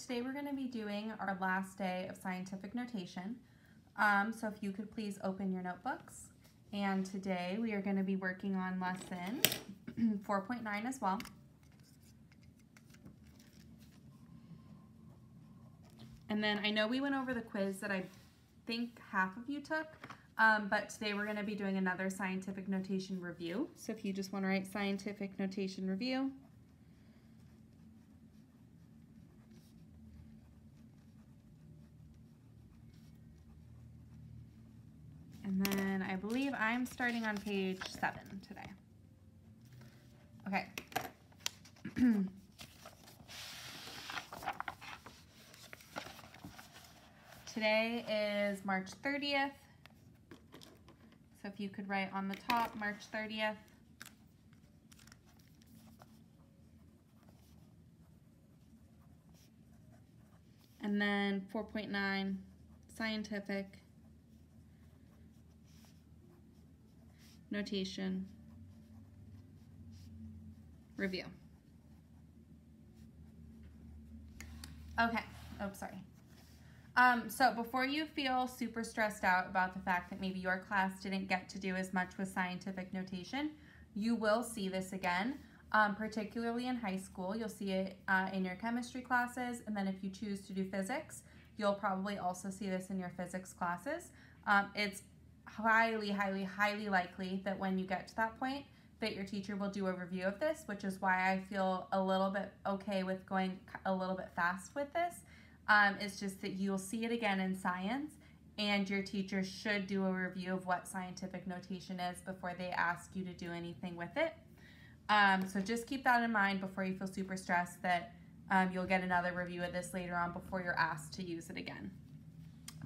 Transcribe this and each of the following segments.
Today we're going to be doing our last day of scientific notation. Um, so if you could please open your notebooks. And today we are going to be working on lesson 4.9 as well. And then I know we went over the quiz that I think half of you took, um, but today we're going to be doing another scientific notation review. So if you just want to write scientific notation review. And then I believe I'm starting on page seven today. Okay. today is March 30th. So if you could write on the top, March 30th. And then 4.9, scientific. Notation, review. Okay, oh, sorry. Um, so before you feel super stressed out about the fact that maybe your class didn't get to do as much with scientific notation, you will see this again, um, particularly in high school. You'll see it uh, in your chemistry classes, and then if you choose to do physics, you'll probably also see this in your physics classes. Um, it's highly, highly, highly likely that when you get to that point, that your teacher will do a review of this, which is why I feel a little bit okay with going a little bit fast with this. Um, it's just that you'll see it again in science and your teacher should do a review of what scientific notation is before they ask you to do anything with it. Um, so just keep that in mind before you feel super stressed that um, you'll get another review of this later on before you're asked to use it again.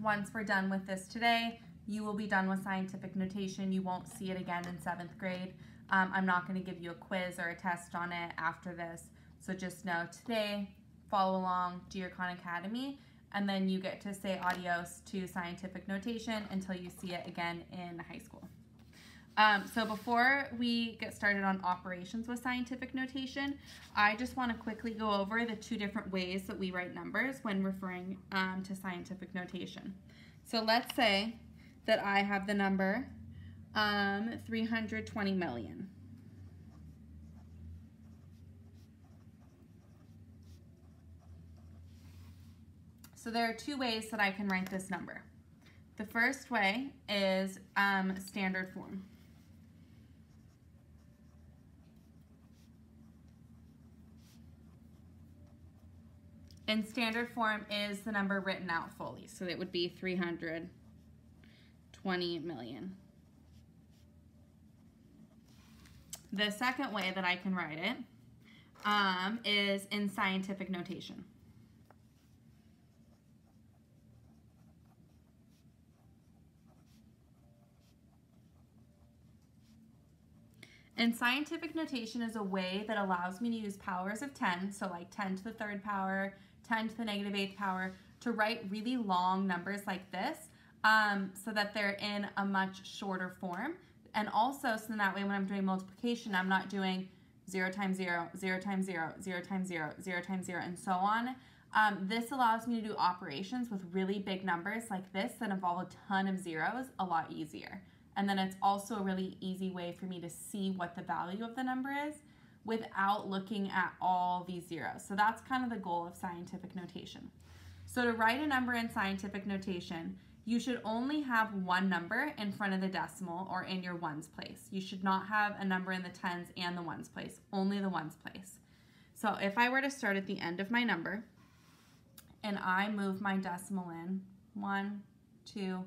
Once we're done with this today, you will be done with scientific notation. You won't see it again in seventh grade. Um, I'm not going to give you a quiz or a test on it after this. So just know today, follow along, do your Khan Academy, and then you get to say adios to scientific notation until you see it again in high school. Um, so before we get started on operations with scientific notation, I just want to quickly go over the two different ways that we write numbers when referring um, to scientific notation. So let's say that I have the number um, 320 million. So there are two ways that I can write this number. The first way is um, standard form. And standard form is the number written out fully. So it would be 300 20 million. The second way that I can write it um, is in scientific notation. And scientific notation is a way that allows me to use powers of 10, so like 10 to the third power, 10 to the negative eighth power, to write really long numbers like this um, so that they're in a much shorter form. And also, so that way when I'm doing multiplication, I'm not doing 0 times 0, 0 times 0, 0 times 0, 0 times 0, and so on. Um, this allows me to do operations with really big numbers like this that involve a ton of zeros a lot easier. And then it's also a really easy way for me to see what the value of the number is without looking at all these zeros. So that's kind of the goal of scientific notation. So to write a number in scientific notation, you should only have one number in front of the decimal or in your ones place. You should not have a number in the tens and the ones place, only the ones place. So if I were to start at the end of my number and I move my decimal in, one, two,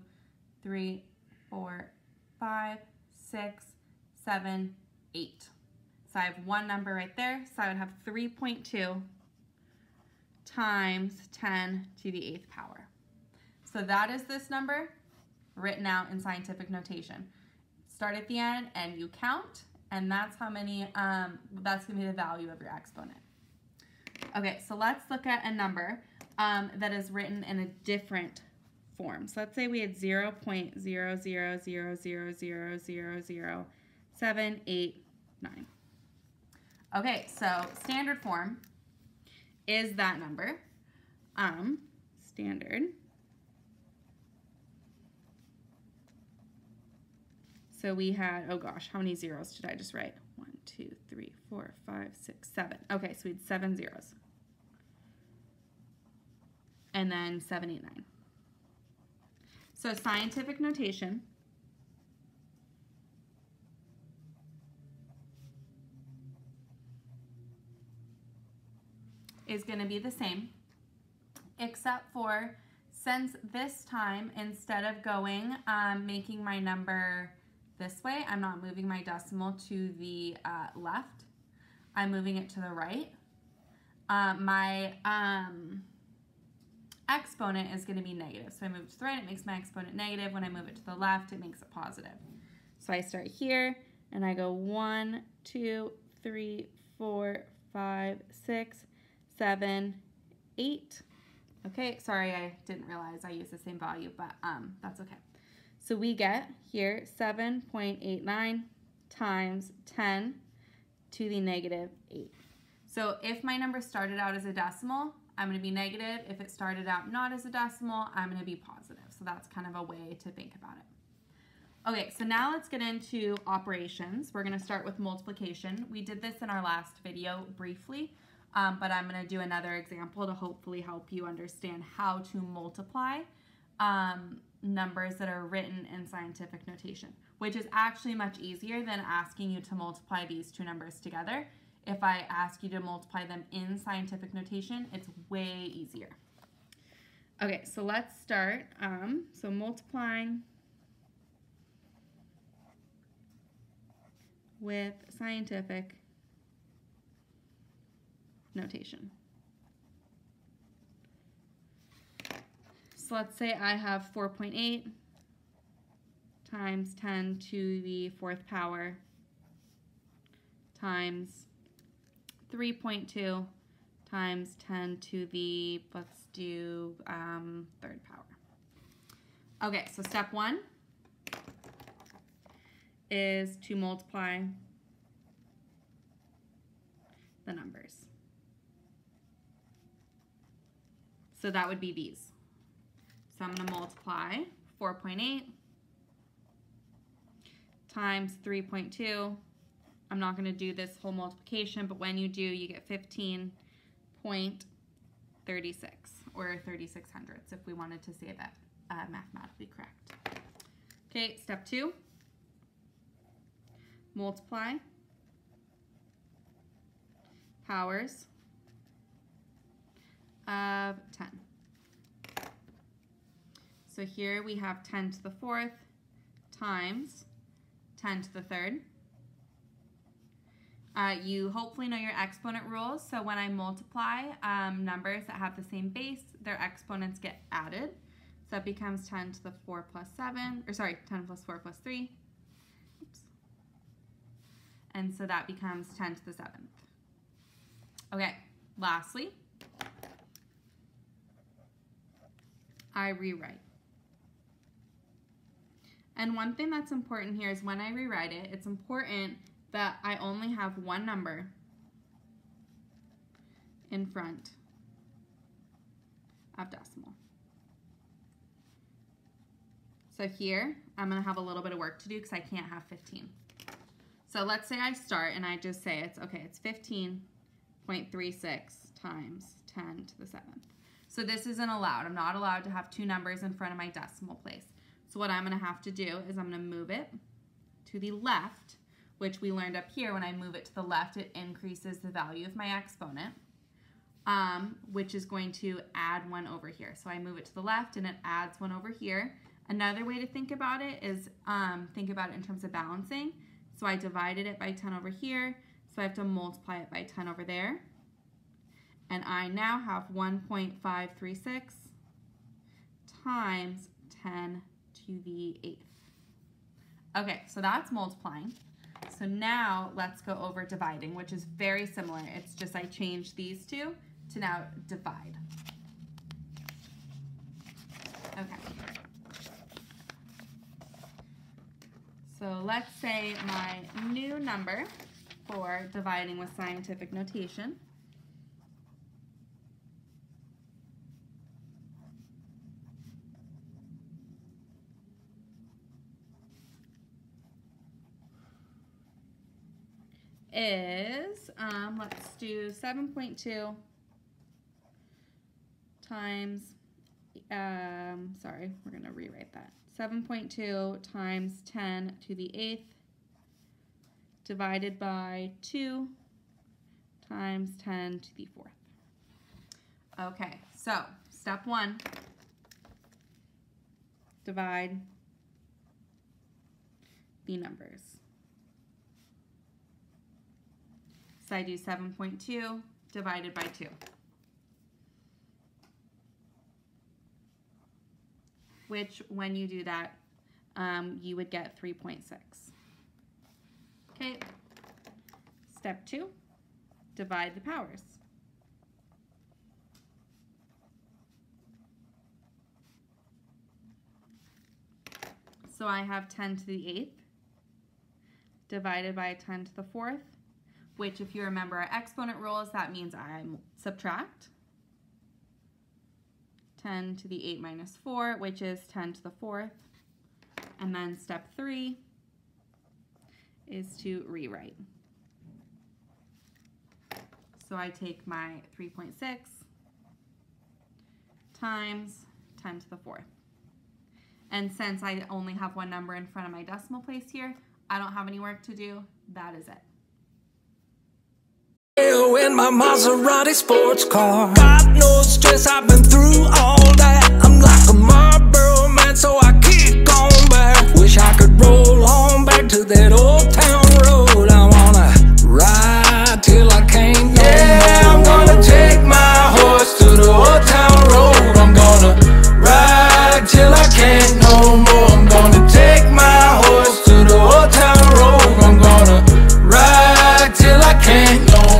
three, four, five, six, seven, eight. So I have one number right there, so I would have 3.2 times 10 to the eighth power. So that is this number written out in scientific notation. Start at the end and you count, and that's how many, um, that's gonna be the value of your exponent. Okay, so let's look at a number um, that is written in a different form. So let's say we had 0 0.000000789. Okay, so standard form is that number. Um, standard. So we had, oh gosh, how many zeros did I just write? One, two, three, four, five, six, seven. Okay, so we had seven zeros. And then seven, eight, nine. So scientific notation. is going to be the same, except for since this time, instead of going, um, making my number this way, I'm not moving my decimal to the uh, left. I'm moving it to the right. Uh, my um, exponent is going to be negative. So I move it to the right, it makes my exponent negative. When I move it to the left, it makes it positive. So I start here, and I go one, two, three, four, five, six, seven, eight. Okay, sorry, I didn't realize I used the same value, but um, that's okay. So we get here 7.89 times 10 to the negative 8. So if my number started out as a decimal, I'm going to be negative. If it started out not as a decimal, I'm going to be positive. So that's kind of a way to think about it. Okay, so now let's get into operations. We're going to start with multiplication. We did this in our last video briefly, um, but I'm going to do another example to hopefully help you understand how to multiply um, numbers that are written in scientific notation, which is actually much easier than asking you to multiply these two numbers together. If I ask you to multiply them in scientific notation, it's way easier. Okay, so let's start. Um, so multiplying with scientific notation. So let's say I have 4.8 times 10 to the fourth power times 3.2 times 10 to the, let's do um, third power. Okay, so step one is to multiply the numbers. So that would be these. So I'm going to multiply 4.8 times 3.2. I'm not going to do this whole multiplication, but when you do, you get 15.36 or 36 hundredths if we wanted to say that uh, mathematically correct. Okay, step two, multiply powers of 10. So here we have 10 to the fourth times 10 to the third. Uh, you hopefully know your exponent rules. So when I multiply um, numbers that have the same base, their exponents get added. So that becomes 10 to the 4 plus 7, or sorry, 10 plus 4 plus 3. Oops. And so that becomes 10 to the 7th. Okay, lastly, I rewrite. And one thing that's important here is when I rewrite it, it's important that I only have one number in front of decimal. So here, I'm going to have a little bit of work to do because I can't have 15. So let's say I start and I just say it's, okay, it's 15.36 times 10 to the 7th. So this isn't allowed. I'm not allowed to have two numbers in front of my decimal place. So what I'm going to have to do is I'm going to move it to the left, which we learned up here. When I move it to the left, it increases the value of my exponent, um, which is going to add one over here. So I move it to the left and it adds one over here. Another way to think about it is um, think about it in terms of balancing. So I divided it by 10 over here, so I have to multiply it by 10 over there and I now have 1.536 times 10 to the 8th. Okay, so that's multiplying. So now let's go over dividing, which is very similar. It's just I changed these two to now divide. Okay. So let's say my new number for dividing with scientific notation is, um, let's do 7.2 times, um, sorry, we're going to rewrite that. 7.2 times 10 to the 8th divided by 2 times 10 to the 4th. Okay, so step one, divide the numbers. So I do 7.2 divided by 2. Which, when you do that, um, you would get 3.6. Okay, step 2, divide the powers. So I have 10 to the 8th divided by 10 to the 4th, which if you remember our exponent rules, that means I subtract 10 to the 8 minus 4, which is 10 to the 4th. And then step 3 is to rewrite. So I take my 3.6 times 10 to the 4th. And since I only have one number in front of my decimal place here, I don't have any work to do. That is it in my Maserati sports car. God knows stress, I've been through all that. I'm like a